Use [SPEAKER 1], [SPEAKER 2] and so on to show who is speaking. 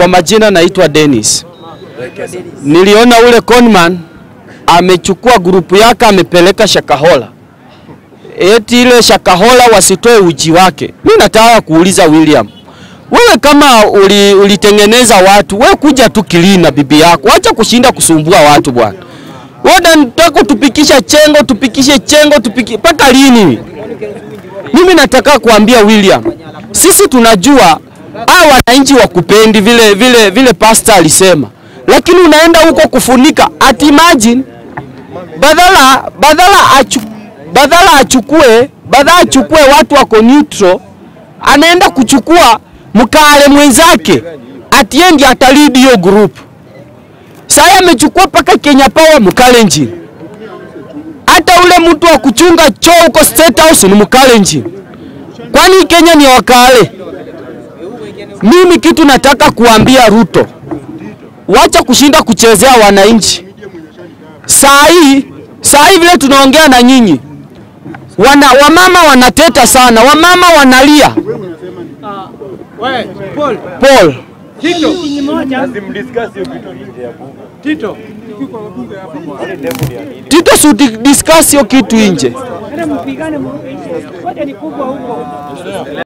[SPEAKER 1] Kwa majina naitwa Dennis. Niliona ule conman amechukua grupu yake amepeleka Shakahola, eti ile Shakahola wasitoe uji wake. Mi nataka kuuliza William, wewe kama uli, ulitengeneza watu, wewe kuja tu kilina bibi yako, acha kushinda kusumbua watu bwana. Wewe nataka tupikisha chengo, tupikishe chengo, tupiki mpaka lini? Mimi nataka kuambia William, sisi tunajua hao wananchi wakupendi vile vile vile pastor alisema, lakini unaenda huko kufunika. At imagine badala badala achu, badala achukue badala achukue watu wako neutral, anaenda kuchukua mkale mwenzake atiendi atalidi hiyo group. Sasa amechukua paka Kenya Power Mkalenjin, hata ule mtu wa kuchunga choo huko State House ni Mkalenjin. Kwani Kenya ni wakale? Mimi kitu nataka kuambia Ruto, wacha kushinda kuchezea wananchi. Saa hii saa hii vile tunaongea na nyinyi, wana wamama wanateta sana, wamama wanalia. Paul, Tito. Si discuss hiyo kitu nje.